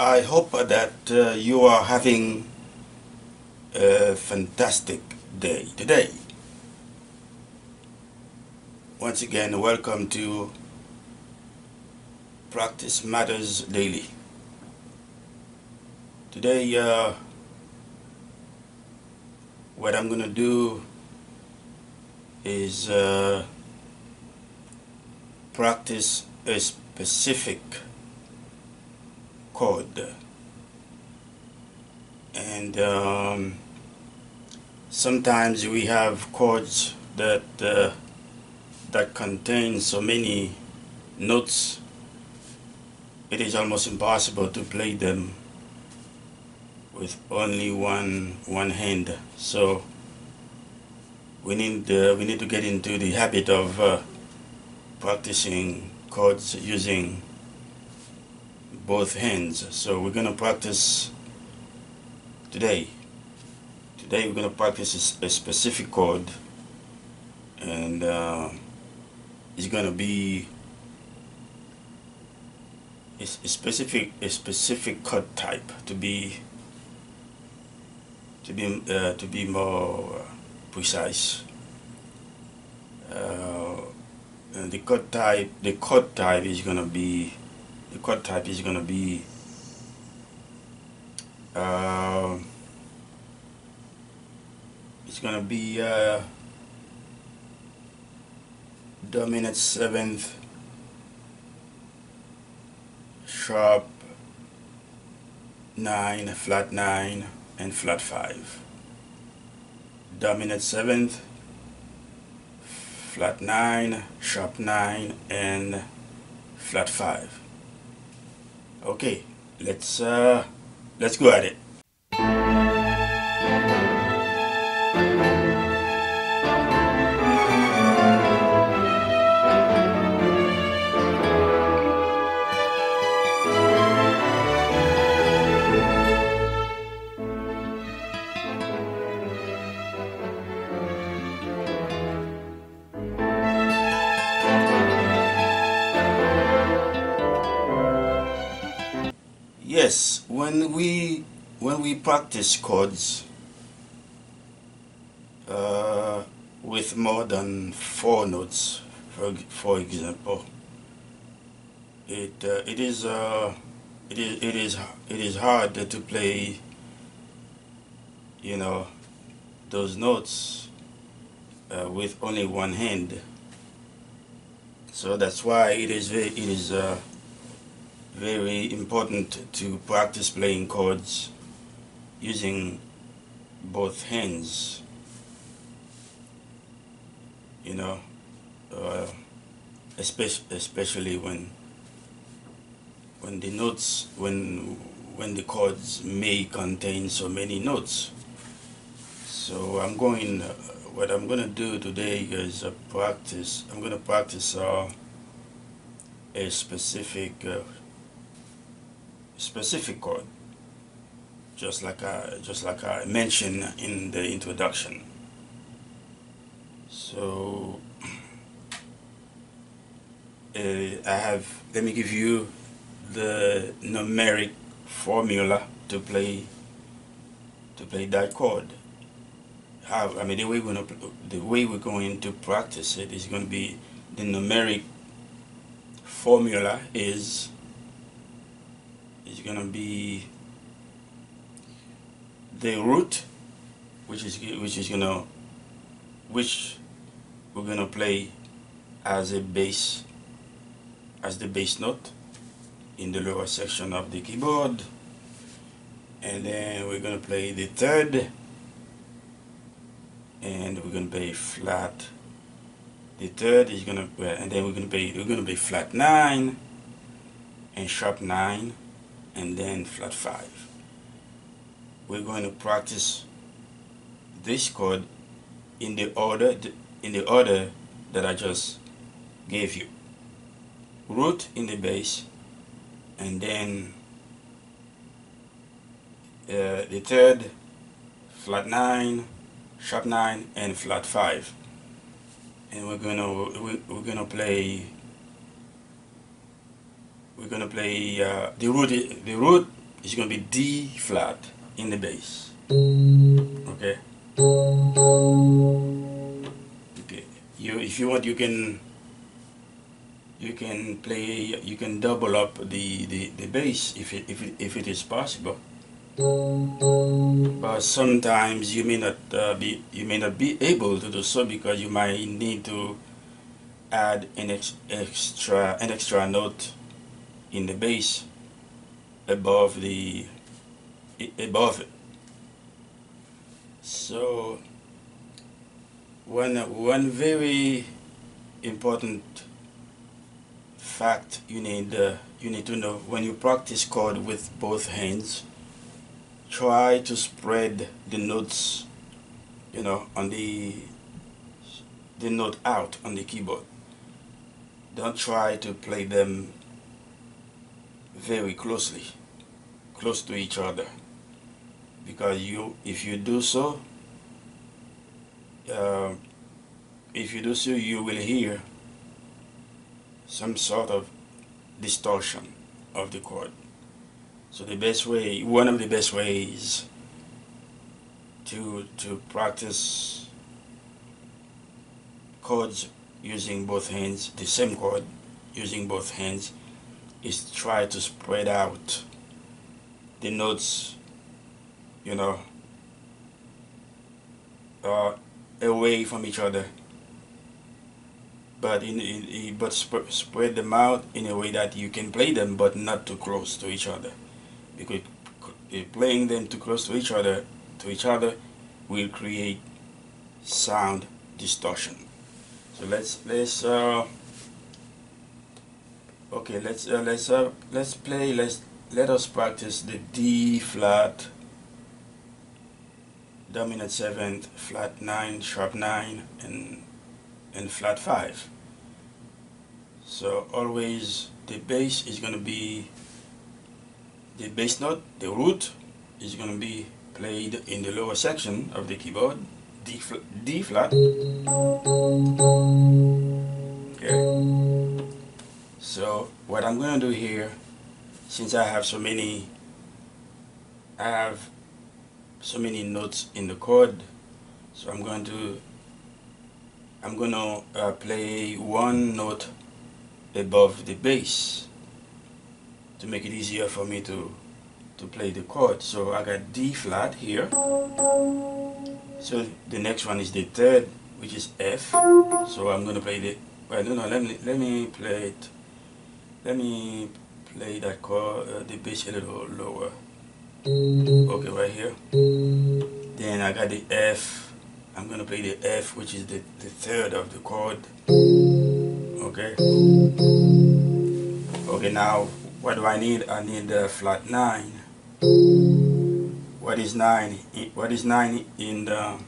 I hope that uh, you are having a fantastic day today. Once again, welcome to Practice Matters Daily. Today, uh, what I'm going to do is uh, practice a specific chord and um, sometimes we have chords that uh, that contain so many notes it is almost impossible to play them with only one one hand. So we need uh, we need to get into the habit of uh, practicing chords using both hands. So we're gonna practice today. Today we're gonna practice a specific chord and uh, it's gonna be a specific a specific chord type to be to be uh, to be more precise. Uh, and the chord type the chord type is gonna be the chord type is gonna be uh, it's gonna be uh, dominant seventh sharp nine flat nine and flat five. Dominant seventh flat nine sharp nine and flat five okay let's uh let's go at it practice chords uh, with more than four notes, for for example, it uh, it is uh, it is it is it is hard to play. You know, those notes uh, with only one hand. So that's why it is very it is. Uh, very important to practice playing chords using both hands you know uh, especially when when the notes when when the chords may contain so many notes. So I'm going uh, what I'm gonna do today is uh, practice I'm gonna practice uh, a specific uh, specific chord, just like I just like I mentioned in the introduction. So uh, I have. Let me give you the numeric formula to play to play that chord. How I mean the way we're gonna the way we're going to practice it is going to be the numeric formula is is going to be the root which is which is to which we're going to play as a bass as the bass note in the lower section of the keyboard and then we're going to play the third and we're going to play flat the third is going to and then we're to play we're to play flat 9 and sharp 9 and then flat 5. We're going to practice this chord in the order in the order that I just gave you. Root in the bass and then uh, the third flat 9 sharp 9 and flat 5 and we're gonna we're gonna play we're gonna play uh, the root the root is going to be D flat in the bass. Okay. Okay. You, if you want, you can you can play you can double up the the, the bass if it, if it, if it is possible but sometimes you may not uh, be you may not be able to do so because you might need to add an ex extra an extra note in the bass above the above it. So one one very important fact you need uh, you need to know when you practice chord with both hands try to spread the notes you know on the the note out on the keyboard. Don't try to play them very closely close to each other because you if you do so uh, if you do so you will hear some sort of distortion of the chord. So the best way, one of the best ways to to practice chords using both hands, the same chord using both hands, is try to spread out the notes, you know, uh, away from each other. But in, in but sp spread them out in a way that you can play them but not too close to each other. Because playing them too close to each other to each other will create sound distortion. So let's let's uh, okay let's uh, let's uh, let's play let's let us practice the D flat dominant 7th flat 9 sharp 9 and and flat 5 so always the bass is going to be the bass note the root is going to be played in the lower section of the keyboard D, fl D flat. Okay. So what I'm going to do here since I have so many I have so many notes in the chord so I'm going to I'm gonna uh, play one note above the bass to make it easier for me to to play the chord so I got D flat here. So the next one is the third which is F. So I'm gonna play the well no no let me let me play it. Let me play that chord uh, the bass a little lower okay right here. Then I got the F. I'm gonna play the F which is the, the third of the chord. Okay. Okay now what do I need? I need the flat 9 what is 9 what is 9 in the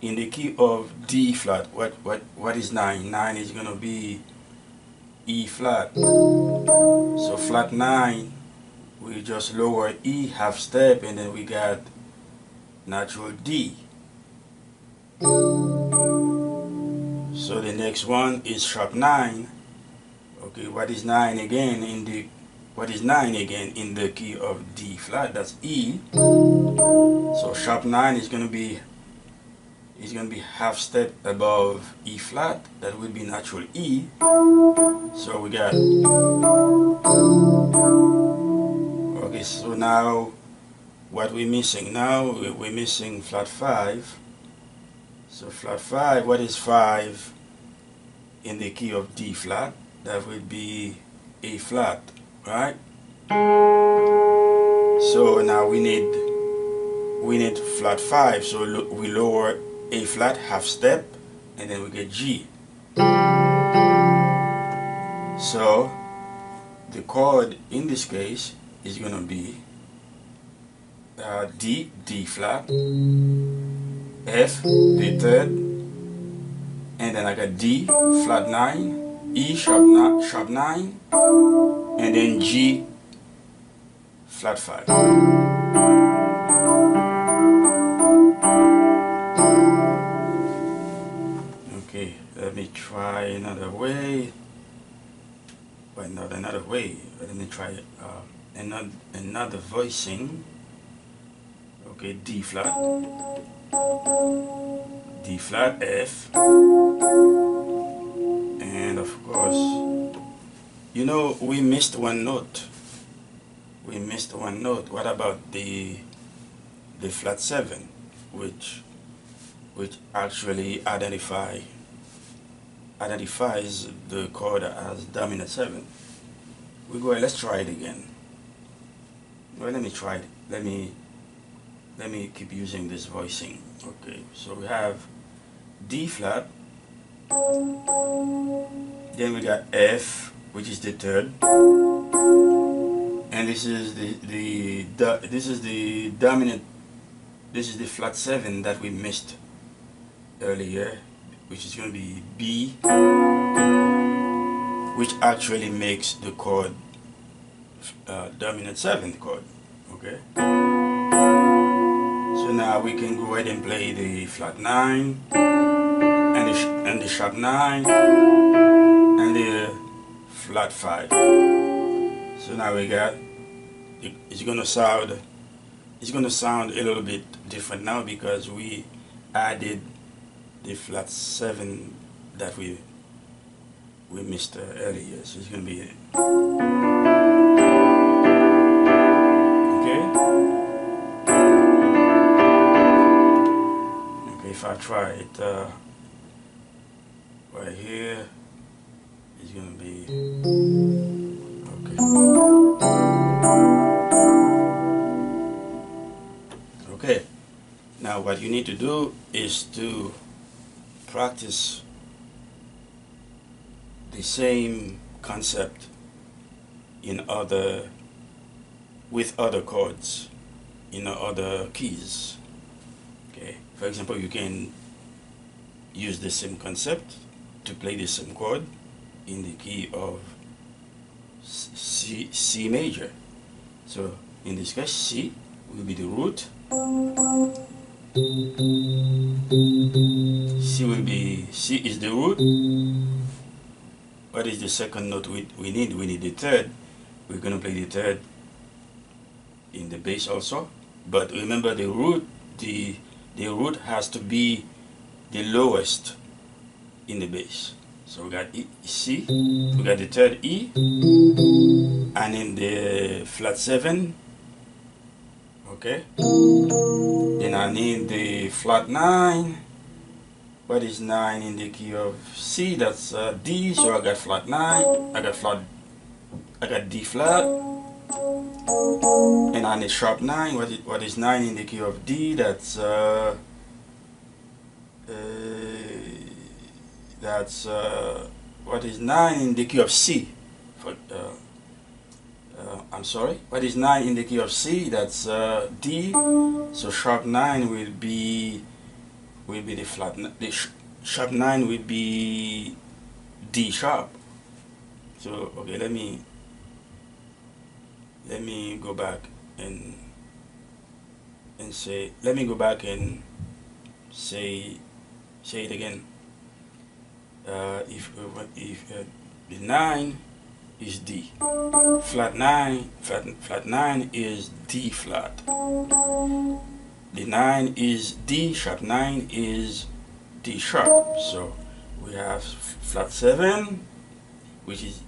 in the key of D flat? What what what is 9 9 is gonna be E flat. So flat 9 we just lower E half step and then we got natural D. So the next one is sharp 9 okay what is 9 again in the what is 9 again in the key of D flat? That's E. So sharp 9 is going to be is going to be half step above E flat. That will be natural E. So we got now what we're missing now we're missing flat 5 so flat 5, what is 5 in the key of D flat? That would be A flat, right? So now we need we need flat 5, so we lower A flat half step and then we get G. So the chord in this case is going to be uh, D, D flat, F, the third, and then I got D, flat 9, E, sharp, na sharp 9, and then G, flat 5. Okay, let me try another way. Wait, not another way. Let me try uh, another another voicing okay D flat. D flat F. And of course you know we missed one note. We missed one note. What about the the flat 7 which which actually identify identifies the chord as dominant 7 we go let's try it again. Well let me try it. Let me let me keep using this voicing. Okay so we have D flat. Then we got F which is the third. And this is the the, the this is the dominant this is the flat 7 that we missed earlier which is going to be B which actually makes the chord uh, dominant 7th chord okay so now we can go ahead and play the flat 9 and the, and the sharp 9 and the flat 5 so now we got it's gonna sound it's gonna sound a little bit different now because we added the flat 7 that we we missed earlier. So it's gonna be try it uh, right here. It's gonna be okay. Okay. Now what you need to do is to practice the same concept in other with other chords in other keys. Okay for example you can use the same concept to play the same chord in the key of C, C major so in this case C will be the root C will be C is the root what is the second note we, we need? We need the third. We're going to play the third in the bass also. But remember the root, the, the root has to be the lowest in the bass. So we got e, C, we got the third E, and in the flat 7, okay? Then I need the flat 9, what is 9 in the key of C? That's uh, D, so I got flat 9, I got flat, I got D flat, and on the sharp 9, what is, what is 9 in the key of D? That's, uh, uh, that's, uh, what is 9 in the key of C? For, uh, uh, I'm sorry, what is 9 in the key of C? That's uh, D, so sharp 9 will be will be the flat, the sh sharp 9 will be D sharp. So, okay, let me, let me go back and, and say, let me go back and say, say it again. Uh, if, if uh, the 9 is D. Flat 9, flat, flat 9 is D flat. The 9 is D sharp, 9 is D sharp. So we have flat 7, which is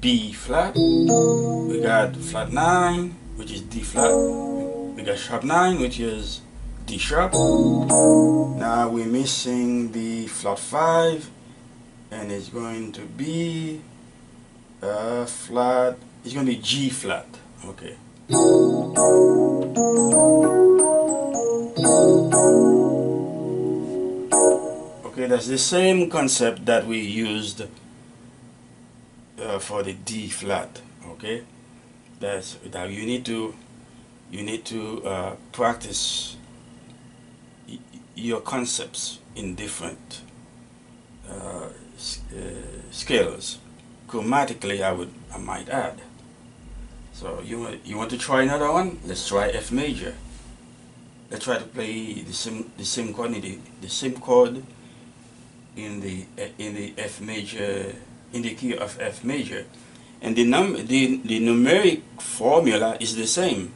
B flat. We got flat 9, which is D flat. We got sharp 9, which is D sharp. Now we're missing the flat 5, and it's going to be uh, flat, it's going to be G flat. Okay. Okay, that's the same concept that we used uh, for the D flat. Okay, that's that you need to you need to uh, practice your concepts in different uh, uh, scales. Chromatically, I would I might add. So you you want to try another one? Let's try F major. Let's try to play the same the same chord the, the same chord in the in the F major in the key of F major. And the num the, the numeric formula is the same.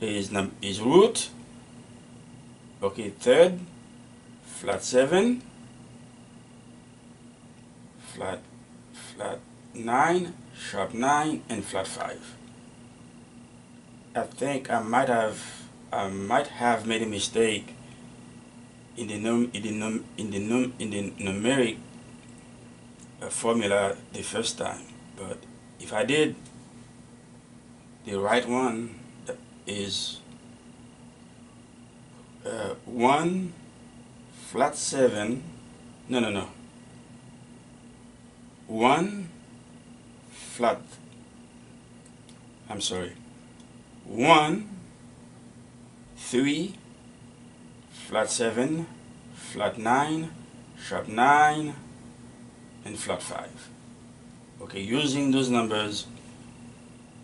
Is is root okay third flat 7 flat flat 9 sharp 9 and flat 5 I think I might have I might have made a mistake in the num in the num in the num in the numeric uh, formula the first time but if I did the right one is uh, 1 flat 7 no no no 1 flat I'm sorry 1 3 flat 7 flat 9 sharp 9 and flat 5 okay using those numbers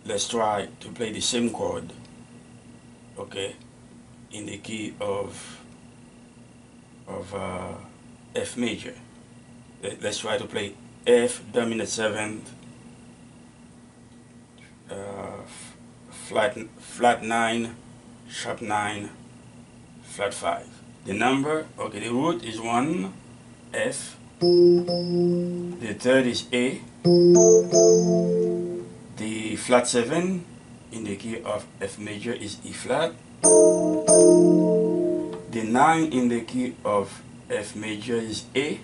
let's try to play the same chord okay in the key of of uh, F major. Let's try to play F dominant 7th uh, flat flat 9 sharp 9 flat 5 the number okay the root is 1 F the third is A. The flat 7 in the key of F major is E flat. The 9 in the key of F major is A.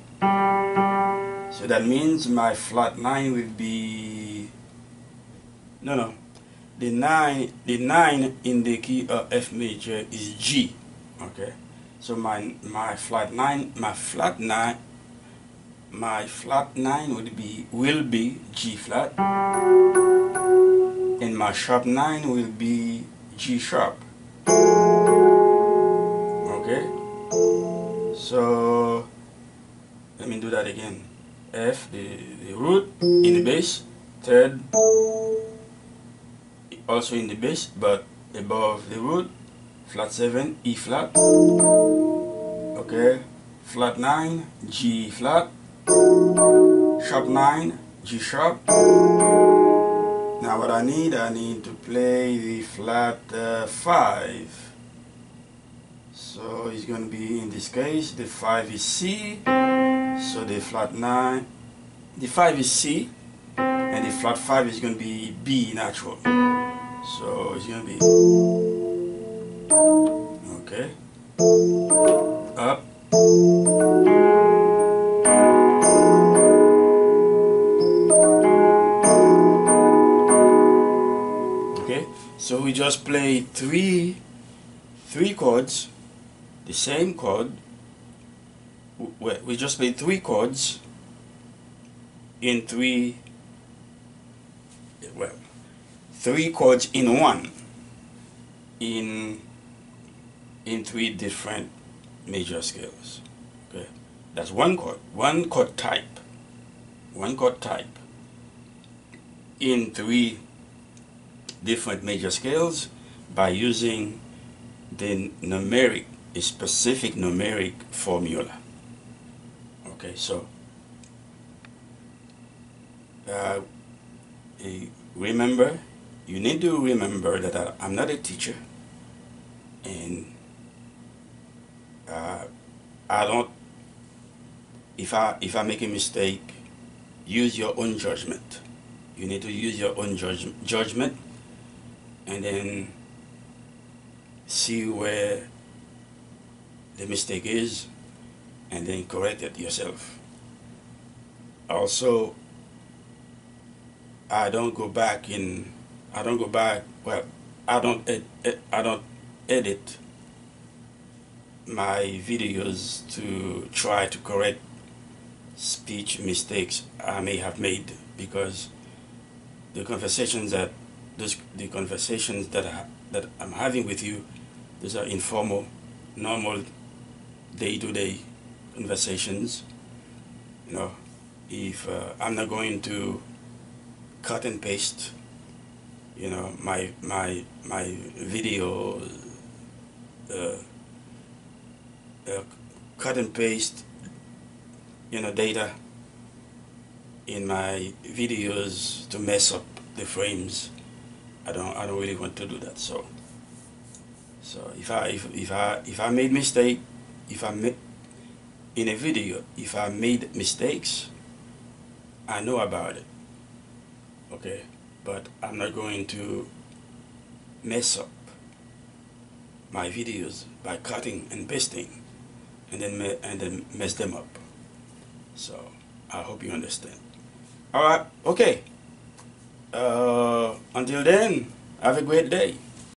So that means my flat 9 will be no no. The 9 the 9 in the key of F major is G okay? So my my flat 9 my flat 9 my flat 9 would be will be G flat. And my sharp 9 will be G sharp. Okay? So let me do that again. F the, the root in the bass third also in the bass but above the root. Flat 7 E flat. Okay? Flat 9 G flat sharp 9 G sharp. Now what I need I need to play the flat uh, 5 so it's going to be in this case the 5 is C. So the flat 9 the 5 is C and the flat 5 is going to be B natural. So it's going to be okay so we just play three three chords the same chord. We just play three chords in three well three chords in one in in three different major scales. Okay? That's one chord one chord type one chord type in three different major scales by using the numeric a specific numeric formula. Okay so uh, remember you need to remember that I'm not a teacher and uh, I don't if I if I make a mistake use your own judgment. You need to use your own judge, judgment and then see where the mistake is and then correct it yourself. Also I don't go back in I don't go back well I don't ed, ed, I don't edit my videos to try to correct speech mistakes I may have made because the conversations that those the conversations that I, that I'm having with you those are informal normal day-to-day -day conversations you know if uh, I'm not going to cut and paste you know my my my video uh, uh, cut and paste you know data in my videos to mess up the frames. I don't I don't really want to do that. So so if I if, if I if I made mistake, if I in a video, if I made mistakes, I know about it. Okay, but I'm not going to mess up my videos by cutting and pasting and then and then mess them up. So I hope you understand. All right, okay. Uh, until then, have a great day.